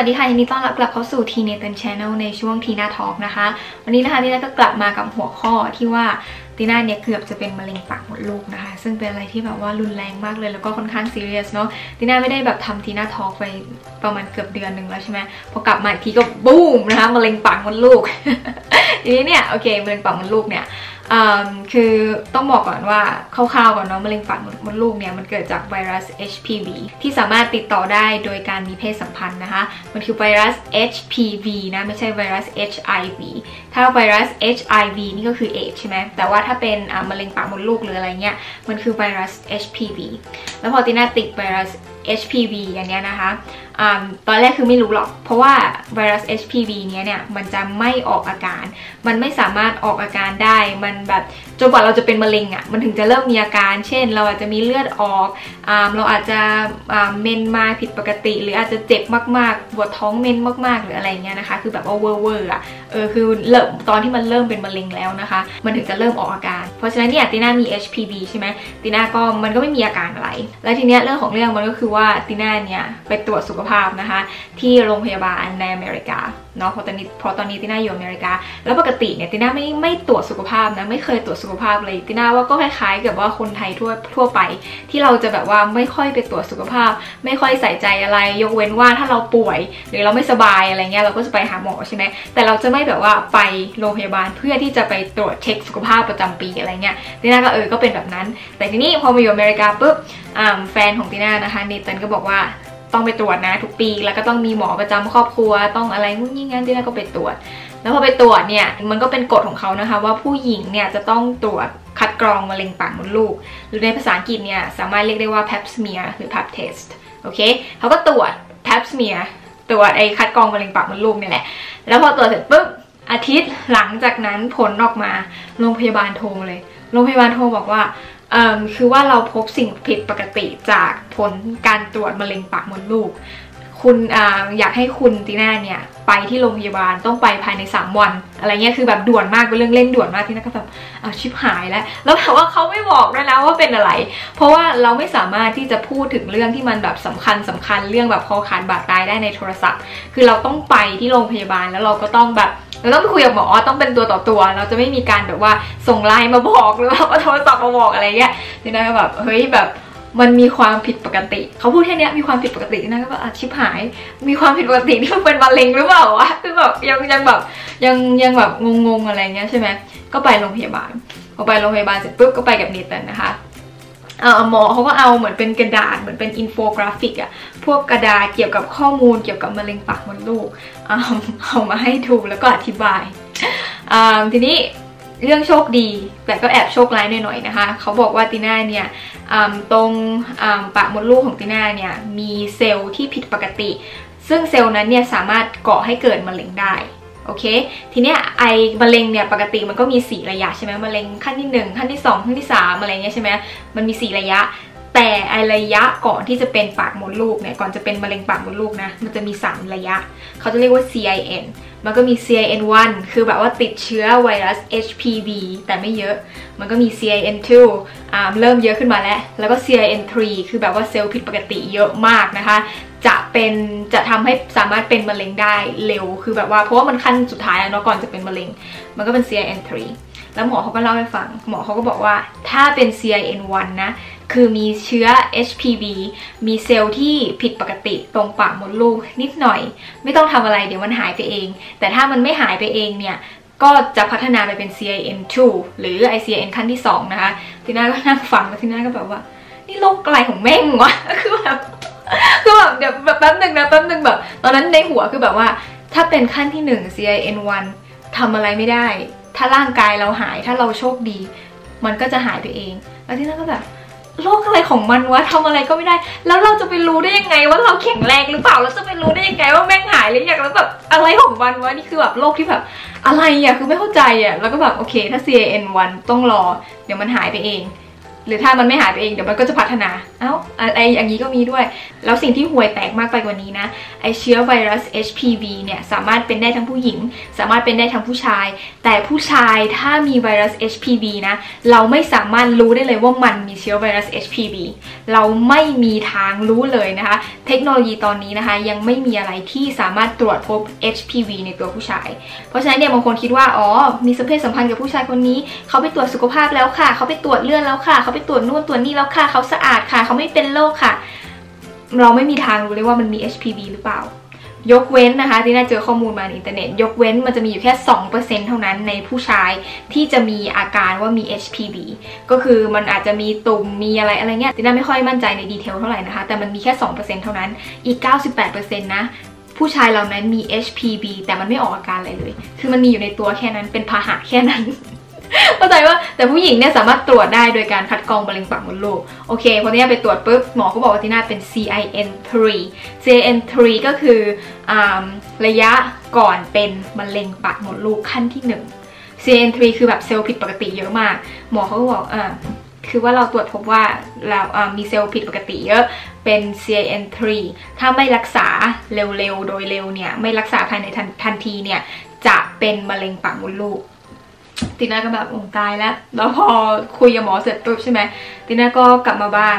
วัสดีค่ะยินดีต้อนรับกลับเข้าสู่ทีเนตันชานลในช่วงทีน่าทอล์กนะคะ วันนี้นะคะทีน่าก็กลับมากับหัวข้อที่ว่าทีน่าเนี่ยเกือบจะเป็นมะเร็งปากมดลูกนะคะ ซึ่งเป็นอะไรที่แบบว่ารุนแรงมากเลยแล้วก็ค่อนข้างซีเรียสเนาะทีน่าไม่ได้แบบทำทีน่าทอล์กไปประมาณเกือบเดือนหนึ่งแล้วใช่ไหมพอกลับมาอีกทีก็บูมนะคะมะเร็งปากมดลูกทีนี้เนี่ยโอเคมะเร็งปากมดลูกเนี่ย คือต้องบอกก่อนว่าคร่าวๆก่อนเนาะมะเร็งปากมดลูกเนี่ยมันเกิดจากไวรัส HPV ที่สามารถติดต่อได้โดยการมีเพศสัมพันธ์นะคะ มันคือไวรัส HPV นะไม่ใช่ไวรัส HIV ถ้าไวรัส HIV นี่ก็คือเอชใช่ไหมแต่ว่าถ้าเป็นมะเร็งปากมดลูกหรืออะไรเงี้ยมันคือไวรัส HPV แล้วพอติน่าติดไวรัส HPV อย่างเนี้ยนะคะ ตอนแรกคือไม่รู้หรอก เพราะว่าไวรัส HPV เนี้ยเนี่ยมันจะไม่ออกอาการ มันไม่สามารถออกอาการได้ มันแบบจนกว่าเราจะเป็นมะเร็งอะ่ะ มันถึงจะเริ่มมีอาการ เช่น เราอาจจะมีเลือดออกอเราอาจจะเมนส์มาผิดปกติ หรืออาจจะเจ็บมากๆปวดท้องเมนส์มากๆ หรืออะไรเงี้ยนะคะ คือแบบว่าเวอร์เวอร์อะ เออคือเริ่มตอนที่มันเริ่มเป็นมะเร็งแล้วนะคะ มันถึงจะเริ่มออกอาการ เพราะฉะนั้นเนี่ยตีน่ามี HPV ใช่ไหมตีน่าก็มันก็ไม่มีอาการอะไร แล้วทีเนี้ยเรื่องของเรื่องมันก็คือว่าตีน่าเนี่ยไปตรวจสุขภาพนะคะ ที่โรงพยาบาลในอเมริกาเนาะเพราะตอนนี้เพราะตอนนี้ติน่าอยู่อเมริกา แล้วปกติเนี่ยติน่าไม่ไม่ตรวจสุขภาพนะไม่เคยตรวจสุขภาพเลยติน่าว่าก็คล้ายๆกับว่าคนไทยทั่วทั่วไป ที่เราจะแบบว่าไม่ค่อยไปตรวจสุขภาพ ไม่ค่อยใส่ใจอะไร ยกเว้นว่าถ้าเราป่วย หรือเราไม่สบายอะไรเงี้ยเราก็จะไปหาหมอใช่ไหมแต่เราจะไม่แบบว่าไปโรงพยาบาลเพื่อที่จะไปตรวจเช็คสุขภาพประจำปีอะไรเงี้ยติน่าก็เออก็เป็นแบบนั้น แต่ทีนี้พอมาอยู่อเมริกาปุ๊บแฟนของติน่านะคะเนตันก็บอกว่า ต้องไปตรวจนะทุกปีแล้วก็ต้องมีหมอประจำครอบครัว ต้องอะไรงุ่นยิ่งงั้นที่นั่นก็ไปตรวจ แล้วพอไปตรวจเนี่ยมันก็เป็นกฎของเขานะคะ ว่าผู้หญิงเนี่ยจะต้องตรวจคัดกรองมะเร็งปากมดลูก หรือในภาษาอังกฤษเนี่ยสามารถเรียกได้ว่า pap smear หรือ pap test โอเคเขาก็ตรวจ pap smear ตรวจไอ้คัดกรองมะเร็งปากมดลูกนี่แหละ แล้วพอตรวจเสร็จปุ๊บอาทิตย์หลังจากนั้นผลออกมาโรงพยาบาลโทรเลยโรงพยาบาลโทรบอกว่า คือว่าเราพบสิ่งผิดปกติจากผลการตรวจมะเร็งปากมดลูก คุณออยากให้คุณตีน่าเนี่ยไปที่โรงพยาบาลต้องไปภายใน 3 วัน อะไรเงี้ยคือแบบด่วนมากเป็นเรื่องเล่นด่วนมากที่น่าก็แบบอาชิบหายแล้ว แล้วแต่ว่าเขาไม่บอกด้วยนะว่าเป็นอะไร เพราะว่าเราไม่สามารถที่จะพูดถึงเรื่องที่มันแบบสำคัญสำคัญเรื่องแบบคอขาดบาดตายได้ในโทรศัพท์ คือเราต้องไปที่โรงพยาบาลแล้วเราก็ต้องแบบเราต้องไปคุยกับหมอต้องเป็นตัวต่อตัว เราจะไม่มีการแบบว่าส่งไลน์มาบอกหรือว่าโทรศัพท์มาบอกอะไรเงี้ยนี่นะแบบเฮ้ยแบบ มันมีความผิดปกติ เขาพูดแค่นี้มีความผิดปกตินะก็แบบชิบหาย มีความผิดปกติที่มันเป็นมะเร็งหรือเปล่าวะคือแบบยังยังแบบยังยังแบบงงๆอะไรเงี้ยใช่ไหมก็ไปโรงพยาบาลพอไปโรงพยาบาลเสร็จปุ๊บก็ไปกับเนตันนะคะหมอเขาก็เอาเหมือนเป็นกระดาษเหมือนเป็นอินโฟกราฟิกอะพวกกระดาษเกี่ยวกับข้อมูลเกี่ยวกับมะเร็งปากมดลูกเอาเอามาให้ดูแล้วก็อธิบายทีนี้เรื่องโชคดีแต่ก็แอบโชคร้ายหน่อยๆนะคะ เขาบอกว่าตีน่าเนี่ย ตรงปากมดลูกของตีน่าเนี่ยมีเซลล์ที่ผิดปกติ ซึ่งเซลล์นั้นเนี่ยสามารถก่อให้เกิดมะเร็งได้โอเค ทีเนี้ยไอมะเร็งเนี่ยปกติมันก็มี 4 ระยะใช่ไหมมะเร็งขั้นที่ 1 ขั้นที่ 2 ขั้นที่ 3 อะไรเงี้ยใช่ไหมมันมี 4 ระยะ แต่ไอระยะก่อนที่จะเป็นปากมดลูกเนี่ย ก่อนจะเป็นมะเร็งปากมดลูกนะ มันจะมี 3 ระยะ เขาจะเรียกว่า CIN มันก็มี CIN1 คือแบบว่าติดเชื้อไวรัส HPV แต่ไม่เยอะ มันก็มี CIN2 อ่าเริ่มเยอะขึ้นมาแล้ว แล้วก็ CIN3 คือแบบว่าเซลล์ผิดปกติเยอะมากนะคะ จะเป็นจะทำให้สามารถเป็นมะเร็งได้เร็ว คือแบบว่าเพราะว่ามันขั้นสุดท้ายแล้วเนาะก่อนจะเป็นมะเร็ง มันก็เป็น CIN3 แล้วหมอเขาก็เล่าให้ฟัง หมอเขาก็บอกว่าถ้าเป็น CIN1 นะ คือมีเชื้อ HPV มีเซลล์ที่ผิดปกติตรงปากมดลูกนิดหน่อย ไม่ต้องทำอะไรเดี๋ยวมันหายไปเอง แต่ถ้ามันไม่หายไปเองเนี่ยก็จะพัฒนาไปเป็น CIN2 หรือ ICIN ขั้นที่ 2 นะคะทีน่าก็นั่งฟังแล้วทีน่าก็แบบว่า นี่โรคอะไรของแม่งวะ คือแบบคือแบบเดี๋ยวแป๊บหนึ่งนะแป๊บหนึ่งแบบ ตอนนั้นในหัวคือแบบว่า ถ้าเป็นขั้นที่ 1 CIN1 ทำอะไรไม่ได้ ถ้าร่างกายเราหายถ้าเราโชคดี มันก็จะหายไปเอง แล้วที่นั่นก็แบบ โรคอะไรของมันวะทำอะไรก็ไม่ได้ แล้วเราจะไปรู้ได้ยังไงว่าเราแข็งแรงหรือเปล่าเราจะไปรู้ได้ยังไงว่าแม่งหายหรือยังแล้วแบบอะไรของมันวะนี่คือแบบโรคที่แบบอะไรอะคือไม่เข้าใจอะแล้วก็แบบโอเคถ้า CAN1 ต้องรอ เดี๋ยวมันหายไปเอง หรือถ้ามันไม่หายไปเองเดี๋ยวมันก็จะพัฒนา เอา้าอะไรอย่างนี้ก็มีด้วย แล้วสิ่งที่ห่วยแตกมากไปกว่านี้นะไอเชื้อไวรัส HPV เนี่ยสามารถเป็นได้ทั้งผู้หญิง สามารถเป็นได้ทั้งผู้ชาย แต่ผู้ชายถ้ามีไวรัส HPV นะเราไม่สามารถรู้ได้เลยว่ามันมีเชื้อไวรัส HPV เราไม่มีทางรู้เลยนะคะ เทคโนโลยีตอนนี้นะคะ ยังไม่มีอะไรที่สามารถตรวจพบ HPV ในตัวผู้ชาย เพราะฉะนั้นเนี่ยบางคนคิดว่าอ๋อมีสัมเพศสัมพันธ์กับผู้ชายคนนี้เขาไปตรวจสุขภาพแล้วค่ะเขาไปตรวจเลือดแล้วค่ะเขาไปตรวจนู่นตรวจนี่แล้วค่ะเขาสะอาดค่ะ เขาไม่เป็นโรคค่ะ เราไม่มีทางรู้เลยว่ามันมี HPV หรือเปล่า ยกเว้นนะคะตีน่าเจอข้อมูลมาในอินเทอร์เน็ต ยกเว้นมันจะมีอยู่แค่ 2%เท่านั้นในผู้ชายที่จะมีอาการว่ามี HPV ก็คือมันอาจจะมีตุ่มมีอะไรอะไรเงี้ยตีน่าไม่ค่อยมั่นใจใน detail เท่าไหร่นะคะแต่มันมีแค่ 2%เท่านั้นอีก 98%นะผู้ชายเหล่านั้นมี HPV แต่มันไม่ออกอาการอะไรเลย คือมันมีอยู่ในตัวแค่นั้น เป็นพาหะแค่นั้น เข้าใจว่าแต่ผู้หญิงเนี่ยสามารถตรวจได้โดยการคัดกรองมะเร็งปากมดลูกโอเคพอตีน่าไปตรวจปุ๊บหมอก็บอกว่าตีน่าเป็น CIN3 CIN3 ก็คืออระยะก่อนเป็นมะเร็งปากมดลูกขั้นที่ 1 CIN3 คือแบบเซลล์ผิดปกติเยอะมาก หมอเขาก็บอกอ่าคือว่าเราตรวจพบว่าเรามีเซลล์ผิดปกติเยอะเป็น CIN3 ถ้าไม่รักษาเร็วๆ โดยเร็วเนี่ย ไม่รักษาภายในทันทีเนี่ย จะเป็นมะเร็งปากมดลูก ตีน่าก็แบบองตายแล้ว แล้วพอคุยกับหมอเสร็จปุ๊บใช่ไหมตีน่าก็กลับมาบ้าน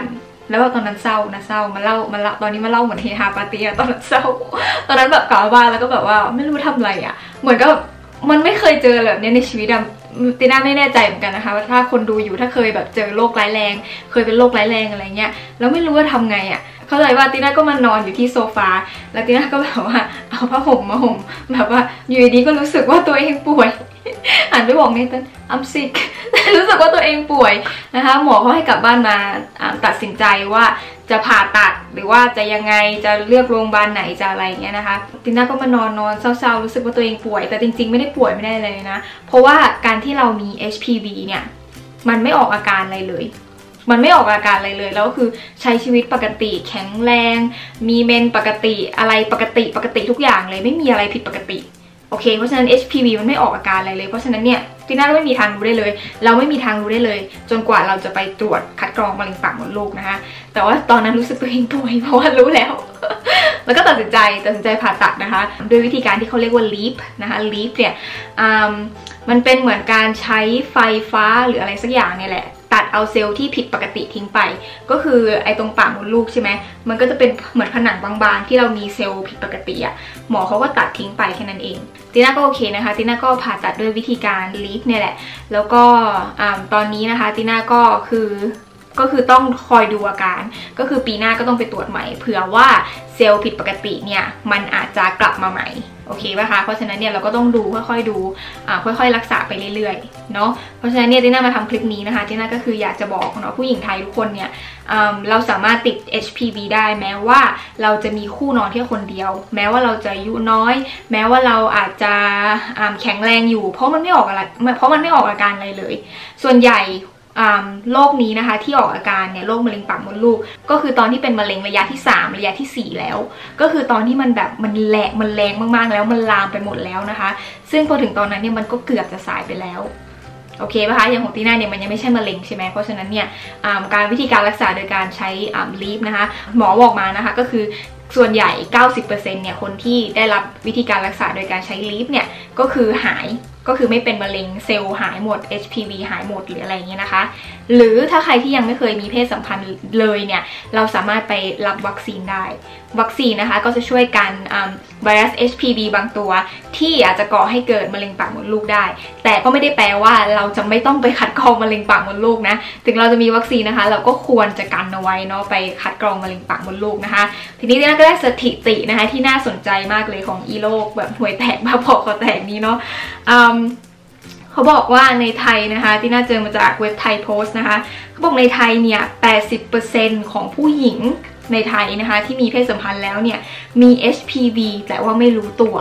แล้วตอนนั้นเศร้านะเศร้ามาเล่ามาเล่าตอนนี้มาเล่าเหมือนเฮฮาปาร์ตี้อะตอนนั้นเศร้า ตอนนั้นแบบกลับมาบ้านแล้วก็แบบว่าไม่รู้ทำอะไรอะเหมือนกับมันไม่เคยเจอแบบนี้ในชีวิตอะตีน่าไม่แน่ใจเหมือนกันนะคะว่าถ้าคนดูอยู่ถ้าเคยแบบเจอโรคร้ายแรง เคยเป็นโรคร้ายแรงอะไรเงี้ยแล้วไม่รู้ว่าทำไงอะเข้าใจว่าตีน่าก็มานอนอยู่ที่โซฟาแล้วตีน่าก็แบบว่าเอาผ้าห่มมาห่มแบบว่าอยู่ดีก็รู้สึกว่าตัวเองป่วย หันไปบอกเนตัน I'm sick รู้สึกว่าตัวเองป่วยนะคะ หมอเขาให้กลับบ้านมาตัดสินใจว่าจะผ่าตัดหรือว่าจะยังไงจะเลือกโรงพยาบาลไหนจะอะไรเงี้ยนะคะติน่าก็มานอนนอนเศร้าๆรู้สึกว่าตัวเองป่วย แต่จริงๆ ไม่ได้ป่วยไม่ได้เลยนะ เพราะว่าการที่เรามี HPV เนี่ยมันไม่ออกอาการอะไรเลยมันไม่ออกอาการอะไรเลยแล้วก็คือใช้ชีวิตปกติแข็งแรง มีเมนปกติอะไรปกติปกติทุกอย่างเลยไม่มีอะไรผิดปกติ โอเค เพราะฉะนั้น HPV มันไม่ออกอาการอะไรเลย เพราะฉะนั้นเนี่ยตีน่าก็ไม่มีทางรู้ได้เลย เราไม่มีทางรู้ได้เลย จนกว่าเราจะไปตรวจคัดกรองมะเร็งปากมดลูกนะคะ แต่ว่าตอนนั้นรู้สึกตัวเองป่วยเพราะว่ารู้แล้ว แล้วก็ตัดสินใจตัดสินใจผ่าตัดนะคะด้วยวิธีการที่เขาเรียกว่า leap นะคะ leap เนี่ยมันเป็นเหมือนการใช้ไฟฟ้าหรืออะไรสักอย่างเนี่ยแหละ ตัดเอาเซลล์ที่ผิดปกติทิ้งไป ก็คือไอ้ตรงปากมดลูกใช่ไหมมันก็จะเป็นเหมือนผนังบางๆ ที่เรามีเซลล์ผิดปกติอะหมอเขาก็ตัดทิ้งไปแค่นั้นเองตีน่าก็โอเคนะคะตีน่าก็ผ่าตัดด้วยวิธีการลีฟเนี่ยแหละ แล้วก็ตอนนี้นะคะตีน่าก็คือ ก็คือต้องคอยดูอาการ ก็คือปีหน้าก็ต้องไปตรวจใหม่เผื่อว่าเซลล์ผิดปกติเนี่ยมันอาจจะกลับมาใหม่โอเคป่ะคะ เพราะฉะนั้นเนี่ยเราก็ต้องดูค่อยๆดูค่อยๆ รักษาไปเรื่อยๆ เนาะ เพราะฉะนั้นเนี่ยจีน่ามาทำคลิปนี้นะคะจีน่าก็คืออยากจะบอกเนาะผู้หญิงไทยทุกคนเนี่ยเราสามารถติด HPV ได้แม้ว่าเราจะมีคู่นอนแค่คนเดียว แม้ว่าเราจะอายุน้อย แม้ว่าเราอาจจะแข็งแรงอยู่ เพราะมันไม่ออกอะไรเพราะมันไม่ออกอาการอะไรเลย ส่วนใหญ่ โรคนี้นะคะที่ออกอาการเนี่ยโรคมะเร็งปากมดลูก ก็คือตอนที่เป็นมะเร็งระยะที่ 3 ระยะที่ 4 แล้ว ก็คือตอนที่มันแบบมันแหลกมันแรงมากๆ แล้วมันลามไปหมดแล้วนะคะ ซึ่งพอถึงตอนนั้นเนี่ยมันก็เกือบจะสายไปแล้วโอเคป่ะคะอย่างของตีน่าเนี่ยมันยังไม่ใช่มะเร็งใช่ไหมเพราะฉะนั้นเนี่ยการวิธีการรักษาโดยการใช้ลีฟนะคะหมอบอกมานะคะก็คือส่วนใหญ่ 90%เนี่ยคนที่ได้รับวิธีการรักษาโดยการใช้ลีฟเนี่ยก็คือหาย ก็คือไม่เป็นมะเร็งเซลล์หายหมด HPV หายหมดหรืออะไรอย่างเงี้ยนะคะ หรือถ้าใครที่ยังไม่เคยมีเพศสัมพันธ์เลยเนี่ย เราสามารถไปรับวัคซีนได้ วัคซีนนะคะก็จะช่วยกันไวรัส HPV บางตัว ที่อาจจะก่อให้เกิดมะเร็งปากมดลูกได้ แต่ก็ไม่ได้แปลว่าเราจะไม่ต้องไปคัดกรองมะเร็งปากมดลูกนะ ถึงเราจะมีวัคซีนนะคะ เราก็ควรจะกันเอาไว้เนาะไปคัดกรองมะเร็งปากมดลูกนะคะ ทีนี้เนี่ยก็ได้สถิตินะคะที่น่าสนใจมากเลยของอีโลกแบบห่วยแตกบ้าพอคอแตกนี้เนาะ เขาบอกว่าในไทยนะคะที่น่าเจอมาจากเว็บไทยโพสต์นะคะเขาบอกในไทยเนี่ย 80%ของผู้หญิงในไทยนะคะ ที่มีเพศสัมพันธ์แล้วเนี่ย มี HPV แต่ว่าไม่รู้ตัว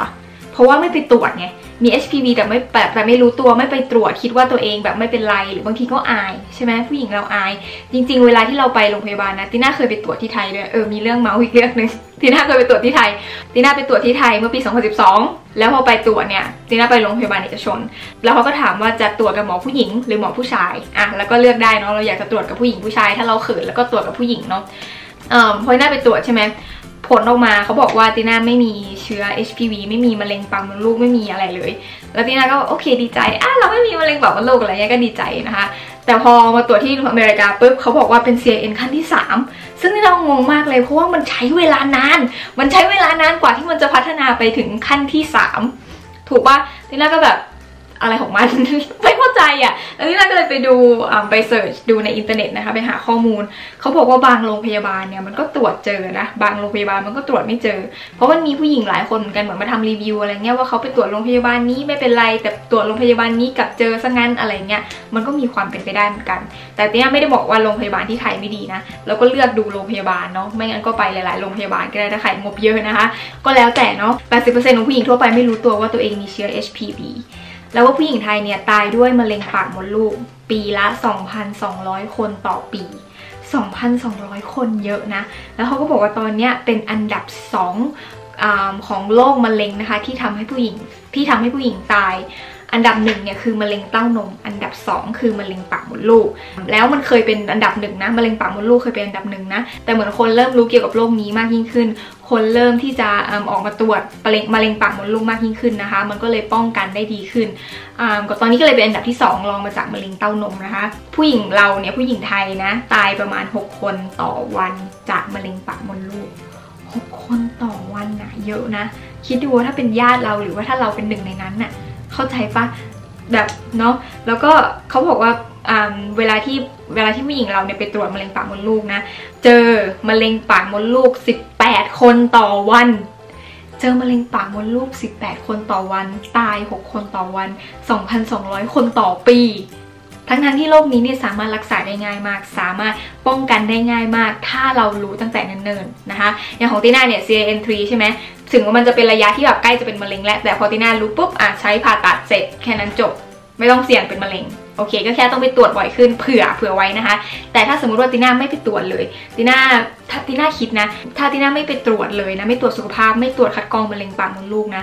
เพราะว่าไม่ไปตรวจไงมี HPV แต่ไม่แบบแต่ไม่รู้ตัวไม่ไปตรวจคิดว่าตัวเองแบบไม่เป็นไรหรือบางทีก็อายใช่ไหมผู้หญิงเราอาย จริง ๆ เวลาที่เราไปโรงพยาบาลนะติน่าเคยไปตรวจที่ไทยด้วยเออมีเรื่องเมาส์อีกเรื่องนึง ติน่าเคยไปตรวจที่ไทยติน่าไปตรวจที่ไทยเมื่อปี 2012 แล้วพอไปตรวจเนี่ยติน่าไปโรงพยาบาลเอกชน แล้วเขาก็ถามว่าจะตรวจกับหมอผู้หญิง หรือหมอผู้ชายอะแล้วก็เลือกได้เนาะเราอยากจะตรวจกับผู้หญิงผู้ชาย ถ้าเราเขินแล้วก็ตรวจกับผู้หญิงเนาะเอ่อพอติน่าไปตรวจใช่ไหมผลออกมาเขาบอกว่าตีน่าไม่มีเชื้อ HPV ไม่มีมะเร็งปากมดลูกไม่มีอะไรเลย แล้วตีน่าก็โอเคดีใจอะเราไม่มีมะเร็งปากมดลูกอะไรเงี้ยก็ดีใจนะคะแต่พอมาตรวจที่อเมริกาปุ๊บเขาบอกว่าเป็น CIN ขั้นที่ 3 ซึ่งเรางงมากเลยเพราะว่ามันใช้เวลานาน มันใช้เวลานานกว่าที่มันจะพัฒนาไปถึงขั้นที่ 3 ถูกปะทีน่าก็แบบอะไรของมัน เข้าใจอะแล้วนี่น่าก็เลยไปดูไป search ดูในอินเทอร์เน็ตนะคะไปหาข้อมูลเขาบอกว่าบางโรงพยาบาลเนี่ยมันก็ตรวจเจอนะบางโรงพยาบาลมันก็ตรวจไม่เจอ เพราะมันมีผู้หญิงหลายคนเหมือนกันเหมือนมาทำรีวิวอะไรเงี้ยว่าเขาไปตรวจโรงพยาบาลนี้ไม่เป็นไร แต่ตรวจโรงพยาบาลนี้กลับเจอซะงั้นอะไรเงี้ยมันก็มีความเป็นไปได้เหมือนกัน แต่ตีน่าไม่ได้บอกว่าโรงพยาบาลที่ไทยไม่ดีนะเราก็เลือกดูโรงพยาบาลเนาะไม่งั้นก็ไปหลายๆโรงพยาบาลก็ได้ถ้าใครงบเยอะนะคะ ก็แล้วแต่เนาะ80%ของผู้หญิงทั่วไปไม่รู้ตัวว่าตัวเองมีเชื้อ HPV แล้วว่าผู้หญิงไทยเนี่ยตายด้วยมะเร็งปากมดลูก ปีละ 2,200 คนต่อปี 2,200 คนเยอะนะ แล้วเขาก็บอกว่าตอนนี้เป็นอันดับ 2อของโรคมะเร็งนะคะ ที่ทำให้ผู้หญิงที่ทำให้ผู้หญิงตาย อันดับหนึ่งเนี่ยคือมะเร็งเต้านม อันดับ 2 คือมะเร็งปากมดลูก แล้วมันเคยเป็นอันดับหนึ่งนะมะเร็งปากมดลูกเคยเป็นอันดับหนึ่งนะ แต่เหมือนคนเริ่มรู้เกี่ยวกับโรคนี้มากยิ่งขึ้น คนเริ่มที่จะออกมาตรวจมะเร็งมะเร็งปากมดลูกมากยิ่งขึ้นนะคะ มันก็เลยป้องกันได้ดีขึ้นก็ตอนนี้ก็เลยเป็นอันดับที่ 2 รองมาจากมะเร็งเต้านมนะคะ ผู้หญิงเราเนี่ยผู้หญิงไทยนะ ตายประมาณ 6 คนต่อวันจากมะเร็งปากมดลูก 6 คนต่อวันนะเยอะนะ คิดดูว่าถ้าเป็นญาติเราหรือว่าถ้าเราเป็นหนึ่งในนั้นน่ะ เข้าใจปะแบบเนาะแล้วก็เขาบอกว่าเวลาที่เวลาที่ผู้หญิงเราเนี่ยไปตรวจมะเร็งปากมดลูกนะ เจอมะเร็งปากมดลูก 18 คนต่อวัน เจอมะเร็งปากมดลูก 18 คนต่อวัน ตาย 6 คนต่อวัน 2,200 คนต่อปี ทั้งทั้งที่โรคนี้เนี่ยสามารถรักษาได้ง่ายมาก สามารถป้องกันได้ง่ายมาก ถ้าเรารู้ตั้งแต่เนิ่นๆนะคะ อย่างของตีน่าเนี่ย CAN3 ใช่ไหม ถึงว่ามันจะเป็นระยะที่แบบใกล้จะเป็นมะเร็งแล้ว แต่พอตีน่ารู้ปุ๊บอะใช้ผ่าตัดเสร็จแค่นั้นจบ ไม่ต้องเสี่ยงเป็นมะเร็งโอเค ก็แค่ต้องไปตรวจบ่อยขึ้นเผื่อเผื่อไว้นะคะ แต่ถ้าสมมติว่าตีน่าไม่ไปตรวจเลยตีน่าถ้าตีน่าคิดนะ ถ้าตีน่าไม่ไปตรวจเลยนะ ไม่ตรวจสุขภาพไม่ตรวจคัดกรองมะเร็งปากมดลูกนะ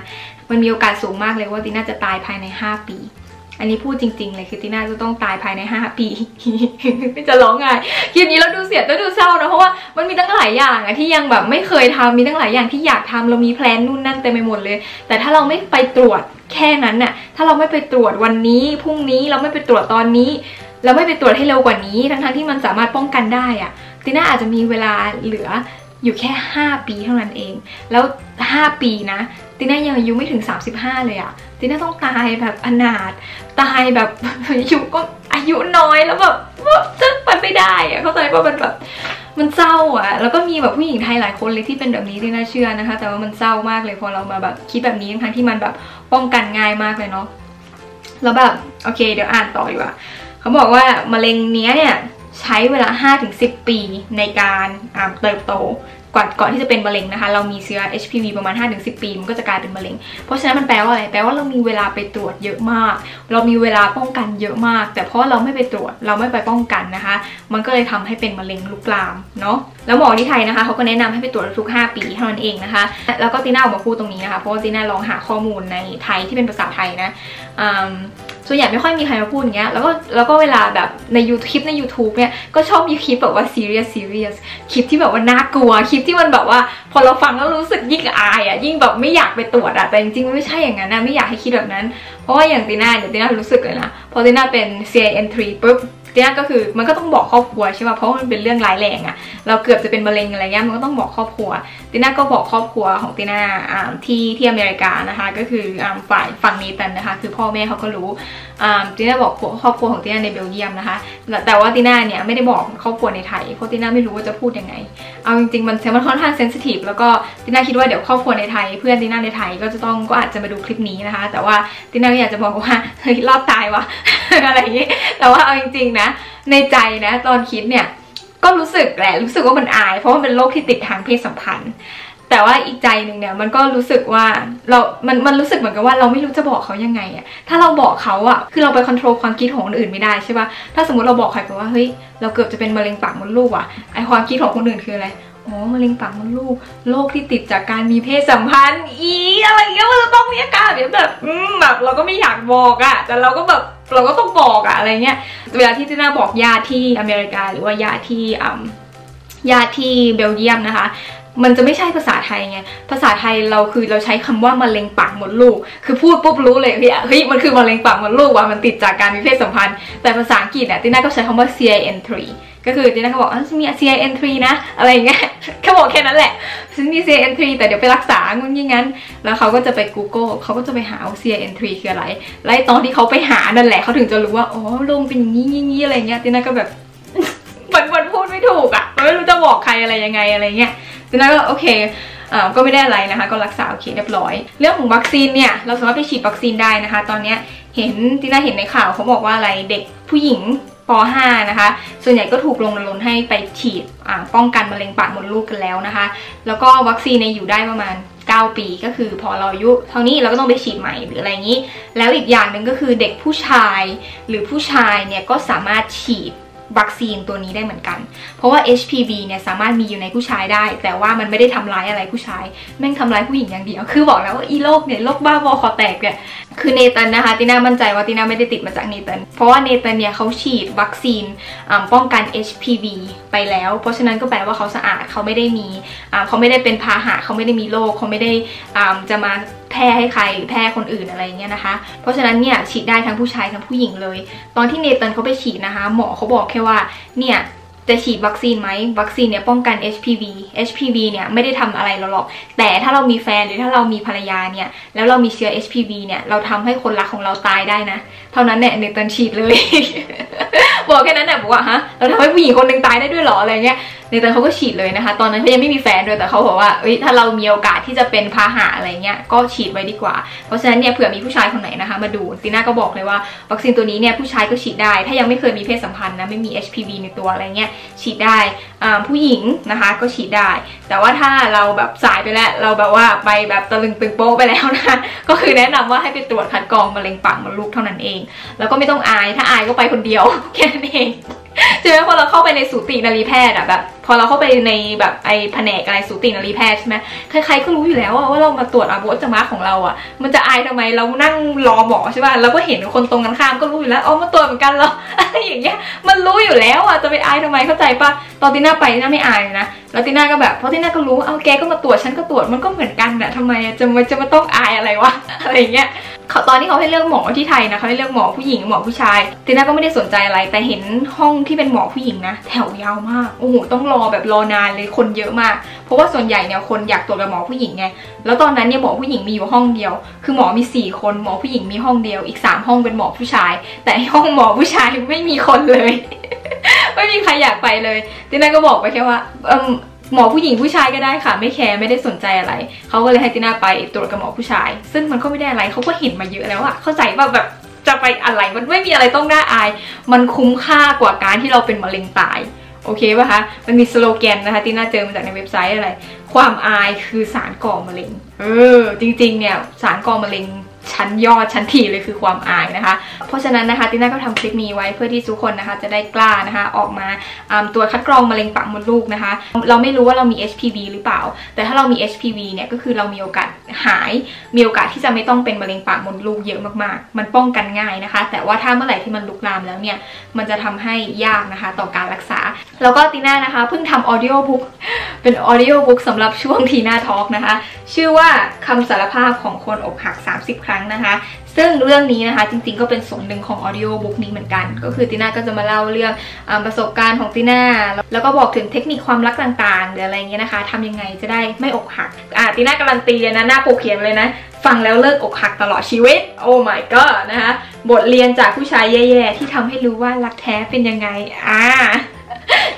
มันมีโอกาสสูงมากเลยว่าตีน่าจะตายภายใน 5 ปี อันนี้พูดจริง ๆ เลยคือตีน่าจะต้องตายภายใน 5 ปีไม่จะร้องไห้คลิปนี้เราดูเสียแล้วดูเศร้านะเพราะว่ามันมีตั้งหลายอย่างอะที่ยังแบบไม่เคยทำมีตั้งหลายอย่างที่อยากทำเรามีแพลนนู่นนั่นเต็มไปหมดเลย แต่ถ้าเราไม่ไปตรวจแค่นั้นน่ะถ้าเราไม่ไปตรวจวันนี้พรุ่งนี้เราไม่ไปตรวจตอนนี้ เราไม่ไปตรวจให้เร็วกว่านี้ ทั้งๆที่มันสามารถป้องกันได้อะตีน่าอาจจะมีเวลาเหลือ อยู่แค่ 5 ปีเท่านั้นเอง แล้ว 5 ปีนะ ติน่ายังอายุไม่ถึง 35 เลยอะติน่าต้องตายแบบอนาถตายแบบอายุก็อายุน้อยแล้วแบบจะมันไม่ได้อะเข้าใจป่ะมันแบบมันเศร้าอะแล้วก็มีแบบผู้หญิงไทยหลายคนเลยที่เป็นแบบนี้ที่น่าเชื่อนะคะ แต่ว่ามันเศร้ามากเลยพอเรามาแบบคิดแบบนี้ทั้งที่มันแบบป้องกันง่ายมากเลยเนาะ แล้วแบบโอเค เดี๋ยวอ่านต่อดีกว่า เขาบอกว่ามะเร็งเนี้ยเนี่ย ใช้เวลา 5-10 ปีในการเติบโตก่อนก่อนที่จะเป็นมะเร็งนะคะ เรามีเชื้อ HPV ประมาณ 5-10 ปี มันก็จะกลายเป็นมะเร็ง เพราะฉะนั้นมันแปลว่าอะไร แปลว่าเรามีเวลาไปตรวจเยอะมาก เรามีเวลาป้องกันเยอะมาก แต่เพราะเราไม่ไปตรวจ เราไม่ไปป้องกันนะคะ มันก็เลยทำให้เป็นมะเร็งลุกลามเนาะ แล้วหมอที่ไทยนะคะเขาก็แนะนำให้ไปตรวจทุก 5 ปีเท่านั้นเองนะคะ แล้วก็ตีน่าออกมาพูดตรงนี้นะคะ เพราะว่าตีน่าลองหาข้อมูลในไทยที่เป็นภาษาไทยนะ ส่วนใหญ่ไม่ค่อยมีใครมาพูดอย่างเงี้ยแล้วก็แล้วก็เวลาแบบในยูคลิปใน YouTube เนี่ยก็ชอบมีคลิปแบบว่า serious serious คลิปที่แบบว่าน่ากลัวคลิปที่มันแบบว่า พอเราฟังแล้วรู้สึกยิ่งอายอะยิ่งแบบไม่อยากไปตรวจอะแต่จริงๆไม่ใช่อย่างนั้นนะไม่อยากให้คิดแบบนั้น เพราะว่าอย่างตีน่าเดี๋ยวตีน่ารู้สึกเลยนะพอตีน่าเป็น CIN3 ปุ๊บตีน่าก็คือมันก็ต้องบอกครอบครัวใช่ป่ะเพราะมันเป็นเรื่องร้ายแรงอะเราเกือบจะเป็นมะเร็งอะไรเงี้ยมันก็ต้องบอกครอบครัว ตีน่าก็บอกครอบครัวของตีน่าที่ที่อเมริกานะคะ ก็คือฝ่ายฝั่งนี้ตันนะคะ คือพ่อแม่เขาก็รู้ตีน่าบอกครอบครัวของตีน่าในเบลเยียมนะคะ แต่ว่าตีน่าเนี่ยไม่ได้บอกครอบครัวในไทยเพราะตีน่าไม่รู้ว่าจะพูดยังไง เอาจริงๆมันมันค่อนข้างเซนซิทีฟแล้วก็ตีน่าคิดว่าเดี๋ยวครอบครัวในไทย เพื่อนตีน่าในไทยก็จะต้องก็อาจจะมาดูคลิปนี้นะคะ แต่ว่าตีน่าก็อยากจะบอกว่าเฮ้ยรอดตายวะอะไรอย่างนี้แต่ว่าเอาจริงๆนะในใจนะตอนคิดเนี่ย ก็รู้สึกแหละรู้สึกว่ามันอาย เพราะว่าเป็นโรคที่ติดทางเพศสัมพันธ์ แต่ว่าอีกใจหนึ่งเนี่ยมันก็รู้สึกว่าเรา มันมันรู้สึกเหมือนกับว่าเราไม่รู้จะบอกเขายังไงอะถ้าเราบอกเขาอะคือเราไปควบคุมความคิดของคนอื่นไม่ได้ใช่ปะถ้าสมมติเราบอกใครไปว่าเฮ้ยเราเกือบจะเป็นมะเร็งปากมดลูกอะไอความคิดของคนอื่นคืออะไรอ๋อมะเร็งปากมดลูกโรคที่ติดจากการมีเพศสัมพันธ์อีอะไรเงี้ยมันจะต้องมีอาการแบบแบบแบบเราก็ไม่อยากบอกอะแต่เราก็แบบ เราก็ต้องบอกอะอะไรเงี้ย เวลาที่จีน่าบอกญาติที่อเมริกาหรือว่าญาติที่ญาติที่เบลเยียมนะคะ มันจะไม่ใช่ภาษาไทยไง ภาษาไทยเราคือเราใช้คำว่ามะเร็งปากมดลูก คือพูดปุ๊บรู้เลยพี่เฮ้ยมันคือมะเร็งปากมดลูกว่ะมันติดจากการมีเพศสัมพันธ์ แต่ภาษาอังกฤษเนี่ยติน่าก็ใช้คำว่า CIN3 ก็คือติน่าก็บอกอะมี CIN3 นะ อะไรอย่างเงี้ยแค่บอกแค่นั้นแหละฉันมี CIN3 แต่เดี๋ยวไปรักษางุ่นยิ่งงั้น แล้วเขาก็จะไป Google เขาก็จะไปหา CIN3 คืออะไร แล้วตอนที่เขาไปหานั่นแหละเขาถึงจะรู้ว่าอ๋อลงเป็นงี้งี้อะไรเงี้ยติน่าก็แบบมันมันพูดไม่ถูกอะไม่รู้จะบอกใครอะไรยังไงอะไรเงี้ย ติน่าก็โอเคก็ไม่ได้อะไรนะคะ ก็รักษาโอเคเรียบร้อย เรื่องของวัคซีนเนี่ยเราสามารถไปฉีดวัคซีนได้นะคะ ตอนนี้เห็นที่น่าเห็นในข่าวเขาบอกว่าอะไรเด็กผู้หญิงป .5 นะคะ ส่วนใหญ่ก็ถูกลงรณให้ไปฉีดป้องกันมะเร็งปากมดลูกกันแล้วนะคะ แล้วก็วัคซีนเนี่ยอยู่ได้ประมาณ 9 ปีก็คือพอเราอายุเท่านี้เราก็ต้องไปฉีดใหม่หรืออะไรอย่างนี้ แล้วอีกอย่างหนึ่งก็คือเด็กผู้ชายหรือผู้ชายเนี่ยก็สามารถฉีด วัคซีนตัวนี้ได้เหมือนกัน เพราะว่า HPV เนี่ยสามารถมีอยู่ในผู้ชายได้ แต่ว่ามันไม่ได้ทำร้ายอะไรผู้ชาย แม่งทำร้ายผู้หญิงอย่างเดียว คือบอกแล้วว่าอีโรคเนี่ยโรคบ้าบอคอแตกเนี่ย คือเนตันนะคะติน่ามั่นใจว่าติน่าไม่ได้ติดมาจากเนตัน เพราะว่าเนตันเนี่ยเขาฉีดวัคซีนป้องกัน HPV ไปแล้ว เพราะฉะนั้นก็แปลว่าเขาสะอาดเขาไม่ได้มีเขาไม่ได้เป็นพาหะเขาไม่ได้มีโรคเขาไม่ได้จะมา แพร่ให้ใครแพร่คนอื่นอะไรเงี้ยนะคะ เพราะฉะนั้นเนี่ยฉีดได้ทั้งผู้ชายทั้งผู้หญิงเลย ตอนที่เนตันเขาไปฉีดนะคะ หมอเขาบอกแค่ว่าเนี่ยจะฉีดวัคซีนไหมวัคซีนเนี่ยป้องกัน HPV HPV เนี่ยไม่ได้ทำอะไรเราหรอก แต่ถ้าเรามีแฟนหรือถ้าเรามีภรรยาเนี่ยแล้วเรามีเชื้อ HPV เนี่ยเราทำให้คนรักของเราตายได้นะ เท่านั้นเนี่ยเนตันฉีดเลย บอกแค่นั้นแหละบอกว่าฮะเราทำให้ผู้หญิงคนหนึ่งตายได้ด้วยหรออะไรเงี้ยเนตันเขาก็ฉีดเลยนะคะ ตอนนั้นเขายังไม่มีแฟนด้วยแต่เขาบอกว่าเอ้ยถ้าเรามีโอกาสที่จะเป็นพาหะอะไรเงี้ยก็ฉีดไว้ดีกว่า เพราะฉะนั้นเนี่ยเผื่อมีผู้ชายคนไหนนะคะ มาดูตีน่าก็บอกเลยว่า วัคซีนตัวนี้เนี่ยผู้ชายก็ฉีดได้ ถ้ายังไม่เคยมีเพศสัมพันธ์นะไม่มี HPV ในตัวอะไรเงี้ยฉีดได้ผู้หญิงนะคะก็ฉีดได้ แต่ว่าถ้าเราแบบสายไปแล้ว เราแบบว่าไปแบบตะลึงตึงโป๊ไปแล้วนะก็คือแนะนำว่าให้ไปตรวจคัดกรองมะเร็งปากมดลูกเท่านั้นเอง แล้วก็ไม่ต้องอายถ้าอายก็ไปคนเดียวแค่นั้นเอง ใช่ไหมพอเราเข้าไปในสูตินารีแพทย์อะแบบ พอเราเข้าไปในแบบไอแผนกอะไรสูตินารีแพทย์ใช่ไหมใครๆก็รู้อยู่แล้วว่าเรามาตรวจอาบุจมาของเราอะมันจะอายทำไมเรานั่งรอหมอใช่ป่ะเราก็เห็นคนตรงกันข้ามก็รู้อยู่แล้วอ๋อมาตรวจเหมือนกันเหรออะไรอย่างเงี้ยมันรู้อยู่แล้วอะจะไปอายทำไมเข้าใจป่ะตอนที่หน้าไปน่าไม่อายนะแล้วตีน่าก็แบบเพราะตีน่าก็รู้เอาแกก็มาตรวจฉันก็ตรวจมันก็เหมือนกันอะทำไมจะมาจะมาต้องอายอะไรวะอะไรอย่างเงี้ย เขาตอนที่เขาให้เลือกหมอที่ไทยนะเขาให้เลือกหมอผู้หญิงหมอผู้ชายตีน่าก็ไม่ได้สนใจอะไร แต่เห็นห้องที่เป็นหมอผู้หญิงนะ แถวยาวมากโอ้โหต้องรอแบบรอนานเลยคนเยอะมาก เพราะว่าส่วนใหญ่เนี่ยคนอยากตรวจกับหมอผู้หญิงไงแล้วตอนนั้นเนี่ยหมอผู้หญิงมีอยู่ห้องเดียว คือหมอมี 4 คนหมอผู้หญิงมีห้องเดียว อีก 3 ห้องเป็นหมอผู้ชาย แต่ห้องหมอผู้ชายไม่มีคนเลย ไม่มีใครอยากไปเลยตีน่าก็บอกไปแค่ว่า หมอผู้หญิงผู้ชายก็ได้ค่ะ ไม่แคร์ไม่ได้สนใจอะไร เขาก็เลยให้ติน่าไปตรวจกับหมอผู้ชาย ซึ่งมันก็ไม่ได้อะไรเขาก็เห็นมาเยอะแล้วอะเข้าใจว่าแบบจะไปอะไรมันไม่มีอะไรต้องน่าอาย มันคุ้มค่ากว่าการที่เราเป็นมะเร็งตายโอเคป่ะคะมันมีสโลแกนนะคะที่น่าเจอมาจากในเว็บไซต์อะไร ความอายคือสารก่อมะเร็ง เออ จริงๆเนี่ยสารก่อมะเร็ง ชั้นยอดชั้นทีเลยคือความอายนะคะ เพราะฉะนั้นนะคะติน่าก็ทำคลิปนี้ไว้เพื่อที่ทุกคนนะคะจะได้กล้านะคะออกมาตรวจคัดกรองมะเร็งปากมดลูกนะคะ เราไม่รู้ว่าเรามี HPV หรือเปล่า แต่ถ้าเรามี HPV เนี่ยก็คือเรามีโอกาสหาย มีโอกาสที่จะไม่ต้องเป็นมะเร็งปากมดลูกเยอะมากๆ มันป้องกันง่ายนะคะ แต่ว่าถ้าเมื่อไหร่ที่มันลุกลามแล้วเนี่ยมันจะทำให้ยากนะคะต่อการรักษา แล้วก็ตีน่านะคะเพิ่งทำ audiobook เป็น audiobook สำหรับช่วง Tina Talk นะคะชื่อว่าคำสารภาพของคนอกหัก 30 ครั้งนะคะ ซึ่งเรื่องนี้นะคะจริงๆก็เป็นส่วนหนึ่งของ audiobook นี้เหมือนกัน ก็คือติน่าก็จะมาเล่าเรื่องอประสบการณ์ของติน่า แล้วก็บอกถึงเทคนิคความรักต่างๆหรืออะไรเงี้ยนะคะทำยังไงจะได้ไม่อกหักอ่าติน่าการันตีเลยนะหน้าปกเขียนเลยนะฟังแล้วเลิกอกหักตลอดชีวิต โอ้ my god นะคะ บทเรียนจากผู้ชายแย่ๆ ที่ทำให้รู้ว่ารักแท้เป็นยังไง อ่า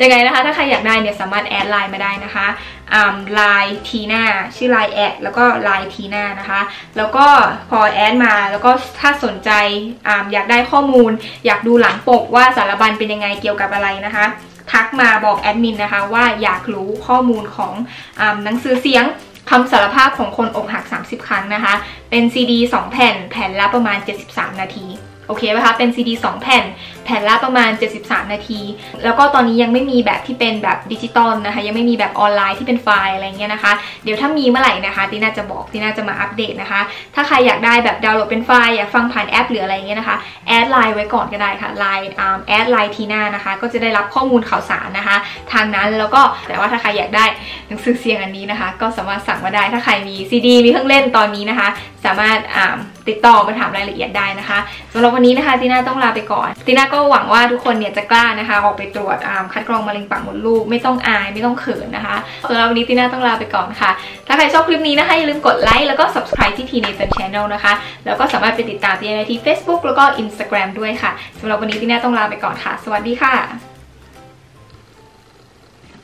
ยังไงนะคะ ถ้าใครอยากได้เนี่ยสามารถ add ไลน์มาได้นะคะไลน์ทีน่าชื่อไลน์แอดแล้วก็ไลน์ทีน่านะคะ แล้วก็พอ add มาแล้วก็ถ้าสนใจออยากได้ข้อมูล อยากดูหลังปกว่าสารบัญเป็นยังไงเกี่ยวกับอะไรนะคะ ทักมาบอกแอดมินนะคะ ว่าอยากรู้ข้อมูลของอหนังสือเสียงคำสารภาพของคนอกหัก 30 ครั้งนะคะ เป็นซีดี2แผ่น แผ่นละประมาณ 73 นาที โอเคไหมคะ เป็นซีดี2แผ่น แผ่นละประมาณ 73 นาที แล้วก็ตอนนี้ยังไม่มีแบบที่เป็นแบบดิจิตอลนะคะ ยังไม่มีแบบออนไลน์ที่เป็นไฟล์อะไรเงี้ยนะคะ เดี๋ยวถ้ามีเมื่อไหร่นะคะตีน่าจะบอกตีน่าจะมาอัปเดตนะคะ ถ้าใครอยากได้แบบดาวน์โหลดเป็นไฟล์อยากฟังผ่านแอปหรืออะไรเงี้ยนะคะ add ไลน์ไว้ก่อนก็ได้ค่ะไลน์แอดไลน์ทีน่านะคะ ก็จะได้รับข้อมูลข่าวสารนะคะ ทางนั้นแล้วก็แต่ว่าถ้าใครอยากได้หนังสือเสียงอันนี้นะคะ ก็สามารถสั่งมาได้ถ้าใครมีซีดีมีเครื่องเล่นตอนนี้นะคะ สามารถติดต่อมาถามรายละเอียดได้นะคะสำหรับวันนี้นะคะตีน่าต้องลาไปก่อนตีน่าก็็หวังว่าทุกคนเนี่ยจะกล้านะคะ ออกไปตรวจคัดกรองมะเร็งปากมดลูกไม่ต้องอายไม่ต้องเขินนะคะสำหรับวันนี้ตีน่าต้องลาไปก่อนค่ะ ถ้าใครชอบคลิปนี้นะคะอย่าลืมกดไลค์แล้วก็ subscribe ที่ทีในเ n Channel นะคะ แล้วก็สามารถไปติดตามตีน่าที่ Facebook แล้วก็ Instagram ด้วยค่ะสำหรับวันนี้ตีน่าต้องลาไปก่อนค่ะ สวัสดีค่ะ